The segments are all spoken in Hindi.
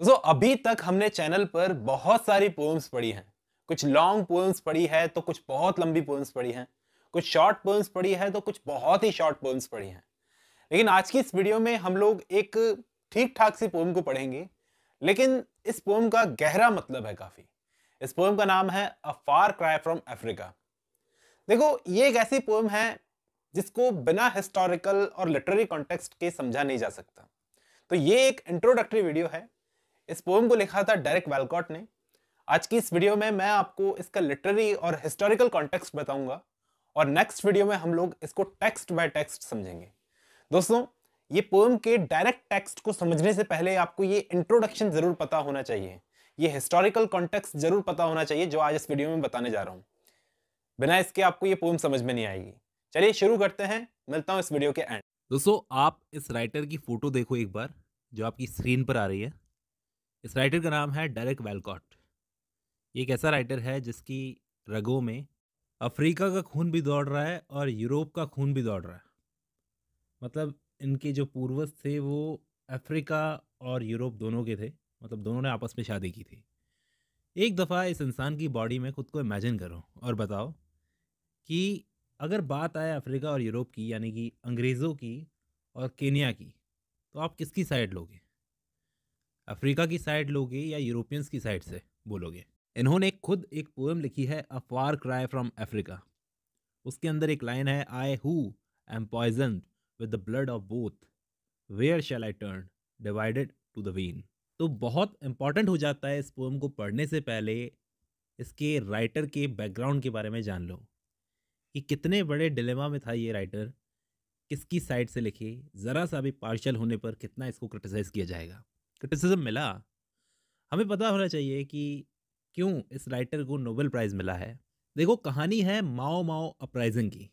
दोस्तों, अभी तक हमने चैनल पर बहुत सारी पोएम्स पढ़ी हैं। कुछ लॉन्ग पोएम्स पढ़ी है तो कुछ बहुत लंबी पोएम्स पढ़ी हैं। कुछ शॉर्ट पोएम्स पढ़ी है तो कुछ बहुत ही शॉर्ट पोएम्स पढ़ी हैं। लेकिन आज की इस वीडियो में हम लोग एक ठीक ठाक सी पोएम को पढ़ेंगे, लेकिन इस पोएम का गहरा मतलब है काफ़ी। इस पोएम का नाम है a far cry from Africa देखो, ये एक ऐसी पोएम है जिसको बिना हिस्टोरिकल और लिटरेरी कॉन्टेक्स्ट के समझा नहीं जा सकता। तो ये एक इंट्रोडक्टरी वीडियो है। इस पोएम को लिखा था डायरेक्ट वेलकॉट ने। आज की इस वीडियो में मैं आपको इसका लिटरेरी और हिस्टोरिकल कॉन्टेक्स्ट बताऊँगा और नेक्स्ट वीडियो में हम लोग इसको टेक्स्ट बाय टेक्स्ट समझेंगे। दोस्तों, ये पोएम के डायरेक्ट टेक्स्ट को समझने से पहले आपको ये इंट्रोडक्शन ज़रूर पता होना चाहिए। ये हिस्टोरिकल कॉन्टेक्स्ट ज़रूर पता होना चाहिए जो आज इस वीडियो में बताने जा रहा हूँ। बिना इसके आपको ये पोएम समझ में नहीं आएगी। चलिए शुरू करते हैं। मिलता हूँ इस वीडियो के एंड दोस्तों, आप इस राइटर की फ़ोटो देखो एक बार, जो आपकी स्क्रीन पर आ रही है। इस राइटर का नाम है डेरेक वेलकॉट। ये एक ऐसा राइटर है जिसकी रगों में अफ्रीका का खून भी दौड़ रहा है और यूरोप का खून भी दौड़ रहा है। मतलब इनके जो पूर्वज थे वो अफ्रीका और यूरोप दोनों के थे मतलब दोनों ने आपस में शादी की थी। एक दफ़ा इस इंसान की बॉडी में खुद को इमेजिन करो और बताओ कि अगर बात आए अफ्रीका और यूरोप की, यानी कि अंग्रेज़ों की और केनिया की तो आप किसकी साइड लोगे? अफ्रीका की साइड लोगे या यूरोपियंस की साइड से बोलोगे? इन्होंने खुद एक पोएम लिखी है a far cry from Africa उसके अंदर एक लाइन है I who am poison with the blood of both where shall I turn divided to the vein तो बहुत इंपॉर्टेंट हो जाता है इस पोएम को पढ़ने से पहले। इसके राइटर के बैकग्राउंड के बारे में जान लो। कि कितने बड़े डिलेमा में था ये राइटर किसकी साइड से लिखे? ज़रा सा भी पार्शल होने पर कितना इसको क्रिटिसाइज़ किया जाएगा? क्रिटिसिज्म मिला। हमें पता होना चाहिए कि क्यों इस राइटर को नोबेल प्राइज़ मिला है। देखो, कहानी है माओ माओ अपराइजिंग की,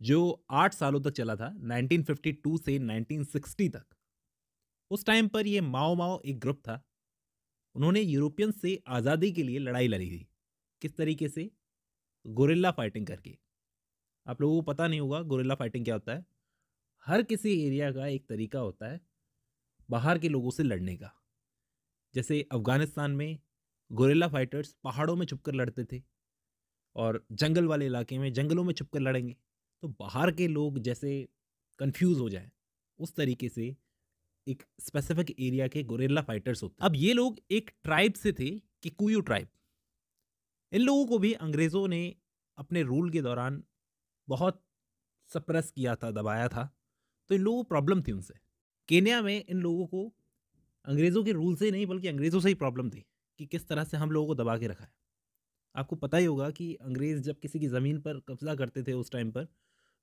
जो आठ सालों तक चला था 1952 से 1960 तक। उस टाइम पर ये माओ माओ एक ग्रुप था। उन्होंने यूरोपियन से आज़ादी के लिए लड़ाई लड़ी थी। किस तरीके से? गोरिल्ला फाइटिंग करके। आप लोगों को पता नहीं होगा गोरिल्ला फाइटिंग क्या होता है? हर किसी एरिया का एक तरीका होता है। बाहर के लोगों से लड़ने का। जैसे अफ़गानिस्तान में गोरेला फाइटर्स पहाड़ों में छुपकर लड़ते थे और जंगल वाले इलाके में जंगलों में छुपकर लड़ेंगे। तो बाहर के लोग जैसे कंफ्यूज हो जाए, उस तरीके से एक स्पेसिफिक एरिया के गोरिल्ला फाइटर्स होते अब ये लोग एक ट्राइब से थे कि कुयू ट्राइब इन लोगों को भी अंग्रेज़ों ने अपने रूल के दौरान बहुत सप्रेस किया था, दबाया था। तो इन लोगों को प्रॉब्लम थी उनसे। केन्या में इन लोगों को अंग्रेज़ों के रूल से नहीं, बल्कि अंग्रेज़ों से ही प्रॉब्लम थी कि किस तरह से हम लोगों को दबा के रखा है। आपको पता ही होगा कि अंग्रेज़ जब किसी की ज़मीन पर कब्ज़ा करते थे उस टाइम पर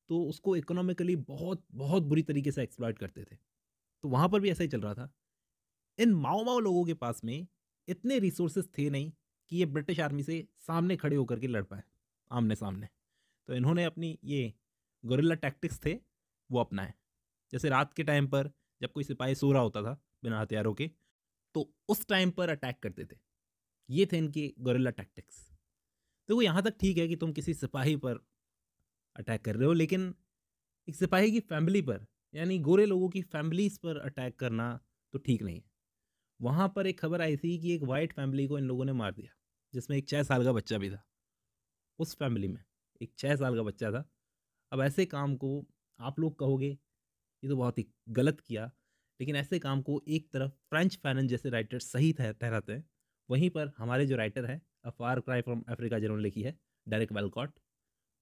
तो उसको इकोनॉमिकली बहुत बहुत बुरी तरीके से एक्सप्लॉयट करते थे। तो वहाँ पर भी ऐसा ही चल रहा था। इन माओ माओ लोगों के पास में इतने रिसोर्सेज थे नहीं कि ये ब्रिटिश आर्मी से सामने खड़े होकर के लड़ पाए आमने सामने तो इन्होंने अपनी ये गोरिल्ला टैक्टिक्स थे, वो अपनाए। जैसे रात के टाइम पर जब कोई सिपाही सो रहा होता था बिना हथियारों के तो उस टाइम पर अटैक करते थे। ये थे इनके गोरिल्ला टैक्टिक्स तो यहाँ तक ठीक है कि तुम किसी सिपाही पर अटैक कर रहे हो, लेकिन एक सिपाही की फैमिली पर, यानी गोरे लोगों की फैमिलीज़ पर अटैक करना तो ठीक नहीं है। वहाँ पर एक खबर आई थी कि एक वाइट फैमिली को इन लोगों ने मार दिया, जिसमें एक छः साल का बच्चा भी था। उस फैमिली में एक छः साल का बच्चा था। अब ऐसे काम को आप लोग कहोगे ये तो बहुत ही गलत किया। लेकिन ऐसे काम को एक तरफ़ फ्रेंच फैनन जैसे राइटर सही ठहराते हैं, वहीं पर हमारे जो राइटर है a far cry from Africa जिन्होंने लिखी है डायरेक्ट वेलकॉट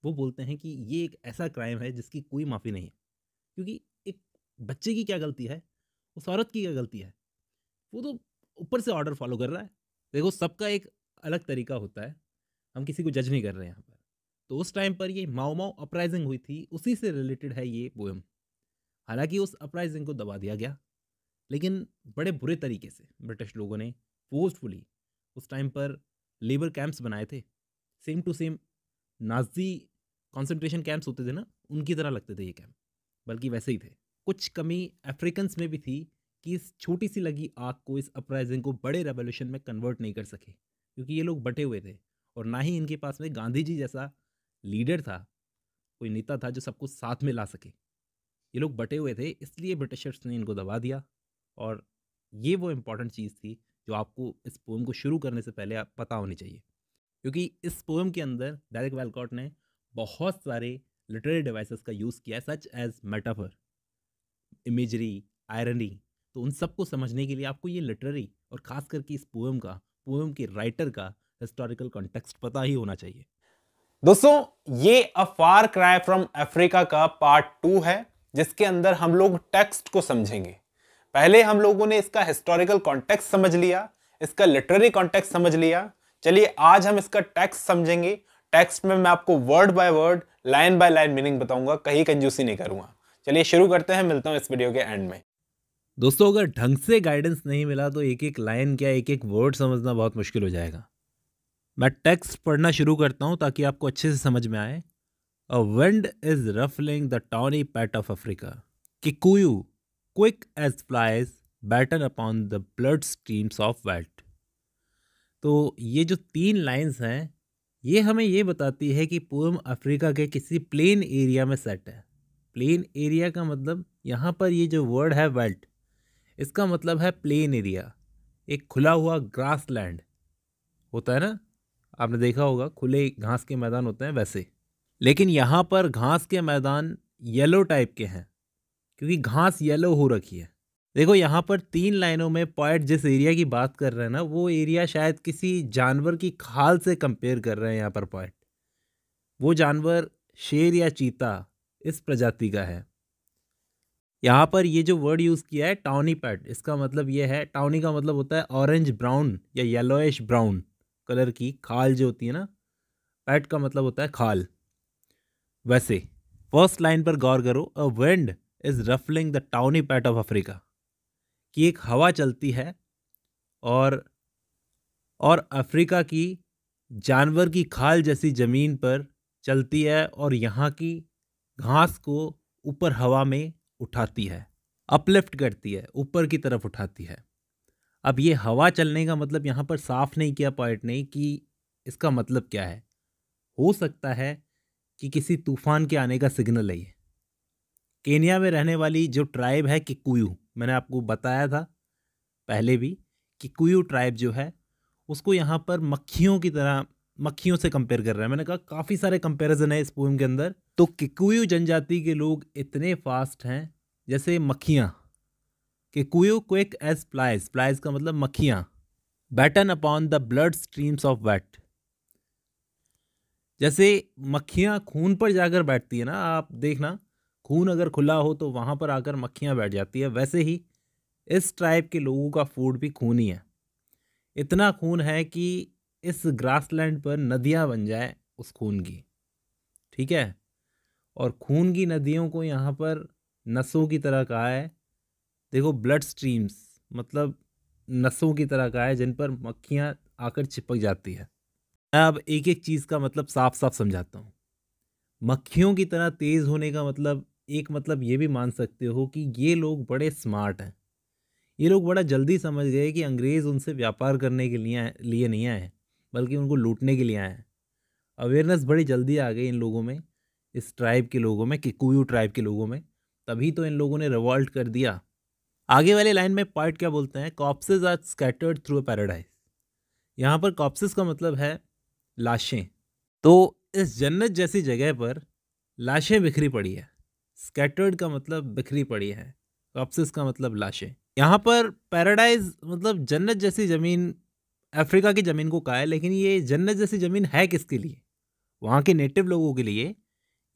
वो बोलते हैं कि ये एक ऐसा क्राइम है जिसकी कोई माफ़ी नहीं है। क्योंकि एक बच्चे की क्या गलती है? उस औरत की क्या गलती है? वो तो ऊपर से ऑर्डर फॉलो कर रहा है। देखो, सबका एक अलग तरीका होता है। हम किसी को जज नहीं कर रहे हैं यहाँ पर। तो उस टाइम पर ये माओ माओ अपराइजिंग हुई थी, उसी से रिलेटेड है ये पोएम हालाँकि उस अपराइजिंग को दबा दिया गया, लेकिन बड़े बुरे तरीके से ब्रिटिश लोगों ने फोर्सफुली उस टाइम पर लेबर कैंप्स बनाए थे। Same to same Nazi concentration camps होते थे ना, उनकी तरह लगते थे ये कैंप बल्कि वैसे ही थे। कुछ कमी अफ्रीकन्स में भी थी कि इस छोटी सी लगी आग को इस अपराइजिंग को बड़े रेवोल्यूशन में कन्वर्ट नहीं कर सके, क्योंकि ये लोग बटे हुए थे, और ना ही इनके पास में गांधी जी जैसा लीडर था, कोई नेता था जो सबको साथ में ला सके। ये लोग बटे हुए थे, इसलिए ब्रिटिशर्स ने इनको दबा दिया। और ये वो इंपॉर्टेंट चीज़ थी, जो आपको इस पोएम को शुरू करने से पहले आप पता होनी चाहिए। क्योंकि इस पोएम के अंदर डायरेक्ट वेलकॉट ने बहुत सारे लिटरेरी डिवाइसेस का यूज़ किया, such as metaphor, imagery, irony. तो उन सबको समझने के लिए आपको ये लिटरेरी और ख़ास करके इस पोएम का, पोएम के राइटर का हिस्टोरिकल कॉन्टेक्स्ट पता ही होना चाहिए। दोस्तों, ये a far cry from Africa का पार्ट टू है। जिसके अंदर हम लोग टेक्स्ट को समझेंगे। पहले हम लोगों ने इसका हिस्टोरिकल कॉन्टेक्स्ट समझ लिया, इसका लिटरेरी कॉन्टेक्स्ट समझ लिया। चलिए आज हम इसका टेक्स्ट समझेंगे। टेक्स्ट में मैं आपको word by word line by line meaning बताऊँगा, कहीं कंजूसी नहीं करूँगा। चलिए शुरू करते हैं, मिलता हूँ इस वीडियो के एंड में। दोस्तों, अगर ढंग से गाइडेंस नहीं मिला तो एक एक लाइन क्या एक एक वर्ड समझना बहुत मुश्किल हो जाएगा। मैं टेक्स्ट पढ़ना शुरू करता हूँ ताकि आपको अच्छे से समझ में आए। A wind is ruffling the tawny pelt of Africa Kikuyu quick as flies batten upon the blood streams of veldt तो ये जो तीन लाइंस हैं, ये हमें ये बताती है कि पोएम अफ्रीका के किसी प्लेन एरिया में सेट है। प्लेन एरिया का मतलब यहाँ पर ये जो वर्ड है वेल्ट इसका मतलब है प्लेन एरिया एक खुला हुआ ग्रास लैंड होता है ना? आपने देखा होगा, खुले घास के मैदान होते हैं वैसे। लेकिन यहाँ पर घास के मैदान येलो टाइप के हैं, क्योंकि घास येलो हो रखी है। देखो, यहाँ पर तीन लाइनों में पॉइंट जिस एरिया की बात कर रहे हैं ना, वो एरिया शायद किसी जानवर की खाल से कंपेयर कर रहे हैं यहाँ पर पॉइंट वो जानवर शेर या चीता इस प्रजाति का है। यहाँ पर ये जो वर्ड यूज़ किया है टाउनी पैट इसका मतलब ये है टाउनी का मतलब होता है ऑरेंज ब्राउन या येलोइश ब्राउन कलर की खाल जो होती है ना पैट का मतलब होता है खाल। वैसे फ़र्स्ट लाइन पर गौर करो a wind is ruffling the tawny pelt of Africa कि एक हवा चलती है और और अफ्रीका की जानवर की खाल जैसी ज़मीन पर चलती है और यहाँ की घास को ऊपर हवा में उठाती है अपलिफ्ट करती है, ऊपर की तरफ़ उठाती है। अब ये हवा चलने का मतलब यहाँ पर साफ़ नहीं किया पॉइंट ने कि इसका मतलब क्या है। हो सकता है कि किसी तूफ़ान के आने का सिग्नल है ये। केनिया में रहने वाली जो ट्राइब है किकुयू, मैंने आपको बताया था पहले भी, किकुयू ट्राइब जो है, उसको यहाँ पर मक्खियों की तरह, मक्खियों से कंपेयर कर रहा है। मैंने कहा, काफ़ी सारे कंपैरिजन है इस पोएम के अंदर। तो किकुयू जनजाति के लोग इतने फास्ट हैं, जैसे मक्खियाँ। Kikuyu quick as flies flies का मतलब मक्खियाँ। Batten upon the blood streams of veldt जैसे मक्खियाँ खून पर जाकर बैठती है ना, आप देखना, खून अगर खुला हो तो वहाँ पर आकर मक्खियाँ बैठ जाती है। वैसे ही इस ट्राइब के लोगों का फ़ूड भी खून ही है। इतना खून है कि इस ग्रासलैंड पर नदियाँ बन जाए उस खून की, ठीक है? और खून की नदियों को यहाँ पर नसों की तरह कहा है। देखो ब्लड स्ट्रीम्स मतलब नसों की तरह कहा है, जिन पर मक्खियाँ आकर चिपक जाती है। मैं अब एक एक चीज़ का मतलब साफ़ साफ़ समझाता हूँ। मक्खियों की तरह तेज़ होने का मतलब एक मतलब ये भी मान सकते हो कि ये लोग बड़े स्मार्ट हैं। ये लोग बड़ा जल्दी समझ गए कि अंग्रेज़ उनसे व्यापार करने के लिए लिए नहीं आए हैं, बल्कि उनको लूटने के लिए आए हैं। अवेयरनेस बड़ी जल्दी आ गई इन लोगों में, इस ट्राइब के लोगों में किकुयू ट्राइब के लोगों में। तभी तो इन लोगों ने रिवॉल्ट कर दिया। आगे वाले लाइन में पॉइंट क्या बोलते हैं? Corpses are scattered through a paradise यहाँ पर कॉप्सेस का मतलब है लाशें। तो इस जन्नत जैसी जगह पर लाशें बिखरी पड़ी है। स्कैटर्ड का मतलब बिखरी पड़ी है, कॉप्सेस का मतलब लाशें। यहाँ पर पैराडाइज मतलब जन्नत जैसी ज़मीन अफ्रीका की ज़मीन को कहा है, लेकिन ये जन्नत जैसी ज़मीन है किसके लिए? वहाँ के नेटिव लोगों के लिए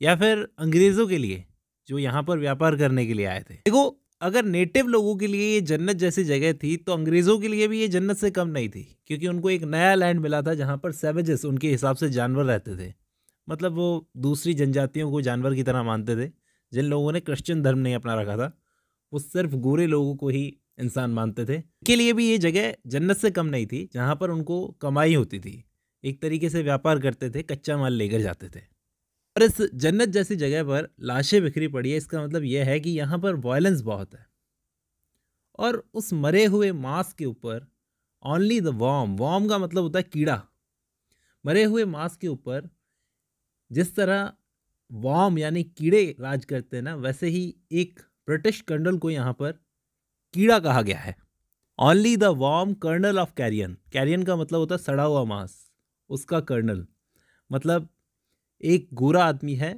या फिर अंग्रेज़ों के लिए, जो यहाँ पर व्यापार करने के लिए आए थे? देखो अगर नेटिव लोगों के लिए ये जन्नत जैसी जगह थी तो अंग्रेज़ों के लिए भी ये जन्नत से कम नहीं थी, क्योंकि उनको एक नया लैंड मिला था जहाँ पर सेवेजेस उनके हिसाब से जानवर रहते थे। मतलब वो दूसरी जनजातियों को जानवर की तरह मानते थे, जिन लोगों ने क्रिश्चियन धर्म नहीं अपना रखा था, वो सिर्फ़ गोरे लोगों को ही इंसान मानते थे। के लिए भी ये जगह जन्नत से कम नहीं थी, जहाँ पर उनको कमाई होती थी, एक तरीके से व्यापार करते थे, कच्चा माल लेकर जाते थे। और इस जन्नत जैसी जगह पर लाशें बिखरी पड़ी है, इसका मतलब यह है कि यहाँ पर वायलेंस बहुत है। और उस मरे हुए मांस के ऊपर ओनली द वॉम वॉम का मतलब होता है कीड़ा। मरे हुए मांस के ऊपर जिस तरह वॉम यानी कीड़े राज करते हैं ना, वैसे ही एक ब्रिटिश कर्नल को यहाँ पर कीड़ा कहा गया है। Only the worm colonel of carrion carrion का मतलब होता है सड़ा हुआ मांस, उसका कर्नल मतलब एक गोरा आदमी है,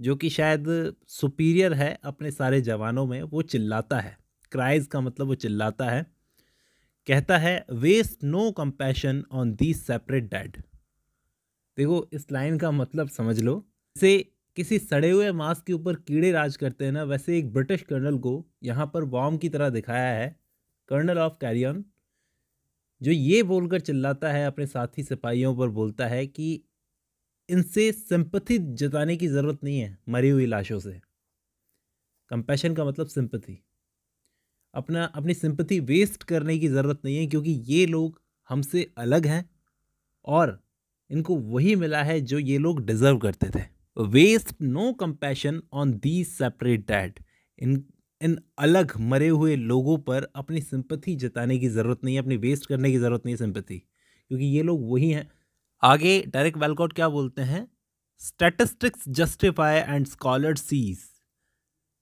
जो कि शायद सुपीरियर है अपने सारे जवानों में, वो चिल्लाता है। क्राइज का मतलब वो चिल्लाता है। कहता है waste no compassion on the separate dead देखो, इस लाइन का मतलब समझ लो। से किसी सड़े हुए मांस के ऊपर कीड़े राज करते हैं ना, वैसे एक ब्रिटिश कर्नल को यहाँ पर बॉम्ब की तरह दिखाया है कर्नल ऑफ़ कैरियन जो ये बोलकर चिल्लाता है, अपने साथी सिपाहियों पर बोलता है कि इनसे सिंपथी जताने की ज़रूरत नहीं है, मरी हुई लाशों से। कंपैशन का मतलब सिंपथी अपना, अपनी सिंपथी वेस्ट करने की ज़रूरत नहीं है, क्योंकि ये लोग हमसे अलग हैं और इनको वही मिला है जो ये लोग डिज़र्व करते थे। Waste no compassion on the separate dead इन इन अलग मरे हुए लोगों पर अपनी सिंपथी जताने की ज़रूरत नहीं है, अपनी वेस्ट करने की ज़रूरत नहीं है सिंपथी क्योंकि ये लोग वही हैं आगे डायरेक्ट वेलकॉट क्या बोलते हैं? Statistics justify and scholar seize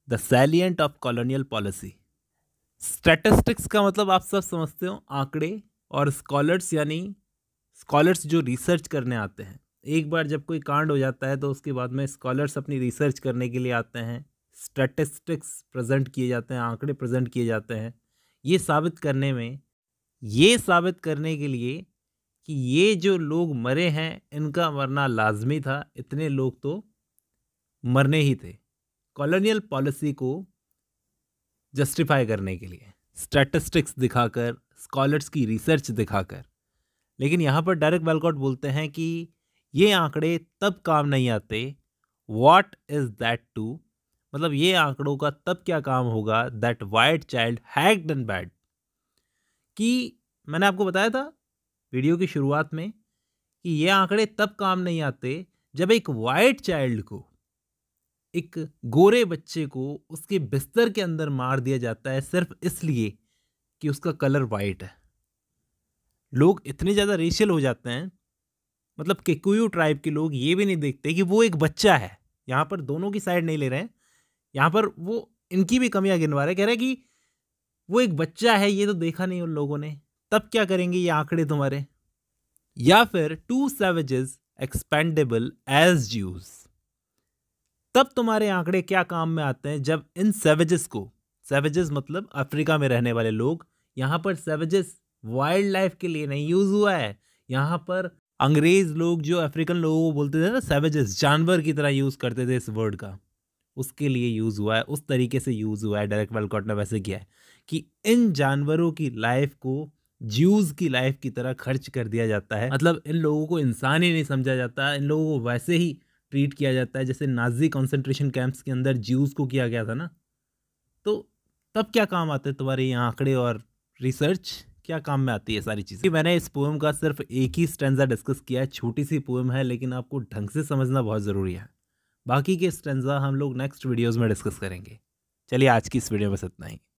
the salient of colonial policy statistics का मतलब आप सब समझते हो, आंकड़े और स्कॉलर्स यानी स्कॉलर्स जो रिसर्च करने आते हैं। एक बार जब कोई कांड हो जाता है तो उसके बाद में स्कॉलर्स अपनी रिसर्च करने के लिए आते हैं। स्टैटिस्टिक्स प्रेजेंट किए जाते हैं, आंकड़े प्रेजेंट किए जाते हैं। ये साबित करने में, ये साबित करने के लिए कि ये जो लोग मरे हैं, इनका मरना लाजमी था। इतने लोग तो मरने ही थे। कॉलोनियल पॉलिसी को जस्टिफाई करने के लिए, स्टैटिस्टिक्स दिखाकर, स्कॉलर्स की रिसर्च दिखाकर। लेकिन यहाँ पर डायरेक्ट वेलकॉट बोलते हैं कि ये आंकड़े तब काम नहीं आते वॉट इज़ दैट टू मतलब ये आंकड़ों का तब क्या काम होगा that white child hacked in bed कि मैंने आपको बताया था वीडियो की शुरुआत में कि ये आंकड़े तब काम नहीं आते जब एक वाइट चाइल्ड को, एक गोरे बच्चे को उसके बिस्तर के अंदर मार दिया जाता है सिर्फ़ इसलिए कि उसका कलर वाइट है। लोग इतने ज़्यादा रेशियल हो जाते हैं मतलब केकुयू ट्राइब के लोग ये भी नहीं देखते कि वो एक बच्चा है। यहाँ पर दोनों की साइड नहीं ले रहे हैं। यहाँ पर वो इनकी भी कमियाँ गिनवा रहे कह रहे हैं कि वो एक बच्चा है, ये तो देखा नहीं उन लोगों ने। तब क्या करेंगे ये आंकड़े तुम्हारे? या फिर to savages expendable as Jews तब तुम्हारे आंकड़े क्या काम में आते हैं? जब इन सेवेजेस को सेवेजेस मतलब अफ्रीका में रहने वाले लोग, यहाँ पर सेवेजेस वाइल्ड लाइफ के लिए नहीं यूज़ हुआ है। यहाँ पर अंग्रेज़ लोग जो अफ्रीकन लोगों को बोलते थे ना सेवेजेस जानवर की तरह यूज़ करते थे इस वर्ड का, उसके लिए यूज़ हुआ है, उस तरीके से यूज़ हुआ है डायरेक्ट वेलकॉट ने वैसे किया है कि इन जानवरों की लाइफ को ज्यूज की लाइफ की तरह खर्च कर दिया जाता है। मतलब इन लोगों को इंसान ही नहीं समझा जाता, इन लोगों को वैसे ही ट्रीट किया जाता है, जैसे नाजी कॉन्सेंट्रेशन कैंप्स के अंदर ज्यूज को किया गया था ना। तो तब क्या काम आते हैं तुम्हारे ये आंकड़े और रिसर्च क्या काम में आती है सारी चीज़ें? मैंने इस पोएम का सिर्फ़ एक ही स्टेंजा डिस्कस किया है, छोटी सी पोएम है, लेकिन आपको ढंग से समझना बहुत ज़रूरी है। बाकी के स्टेंजा हम लोग नेक्स्ट वीडियोज़ में डिस्कस करेंगे। चलिए आज की इस वीडियो में इतना ही।